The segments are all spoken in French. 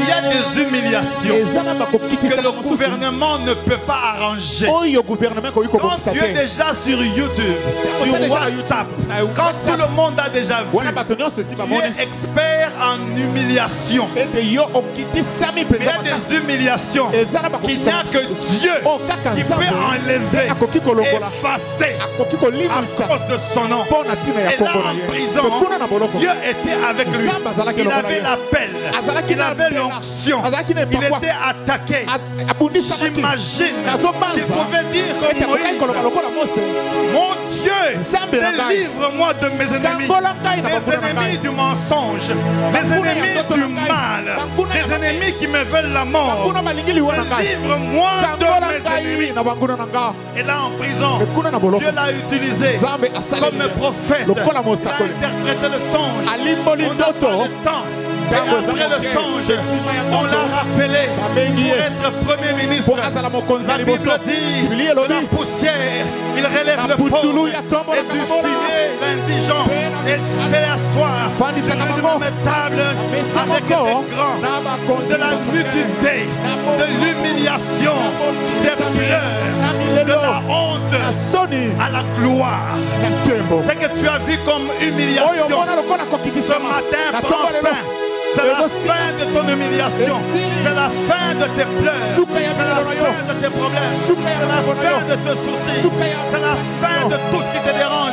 Il y a des humiliations que le gouvernement ne peut pas arranger. ekoki Quand tu es déjà sur YouTube, sur WhatsApp, quand tout le monde a déjà vu, tu es expert en humiliation. Mais il y a des humiliations qu'il n'y a que Dieu Oh, qui peut enlever, effacer à cause de son nom. Et là en prison, Dieu était avec lui. Azalaki Il avait l'appel. Il avait mpela. L'onction. Azalaki na Il était attaqué. J'imagine qu'il pouvait dire comme Moïse, mose mon Dieu, délivre-moi de mes ennemis. Les ennemis du mensonge, les ennemis du mal, les ennemis qui me veulent la mort. Délivre-moi de mes ennemis. Et là en prison, Dieu l'a utilisé comme prophète. Il a interprété le songe. On n'a pas ndoto le temps. Après le songe, on l'a rappelé pour être premier ministre. La Bible dit la poussière, il relève le pauvre. Et du filet l'indigent. Il fait asseoir sur une table mesa avec des grands bakonzi de la nudité, de l'humiliation, des pleurs, de la honte à la gloire. Ce que tu as vu comme humiliation. ce matin na la fin de ton humiliation. C'est la fin de tes pleurs. C'est la fin de tes problèmes. C'est la fin de tes soucis. C'est la fin de tout ce qui te dérange.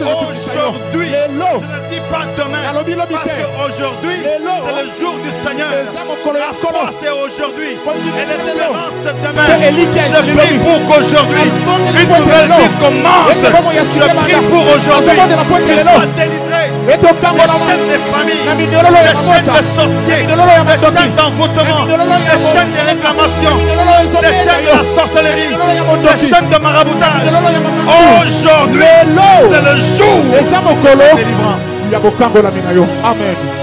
Aujourd'hui, je ne dis pas demain. Parce qu'aujourd'hui, c'est le jour du Seigneur. La foi, c'est aujourd'hui. Et l'espérance, c'est demain. Je prie pour qu'aujourd'hui, une nouvelle vie commence. Je prie pour aujourd'hui. Que soit délivré. Les chaînes des familles, na minyororo ya les chaînes de sorciers, les chaînes d'envoûtement, les chaînes de réclamation, les chaînes de la sorcellerie, les chaînes de maraboutage. Aujourd'hui, c'est le jour de délivrance. amen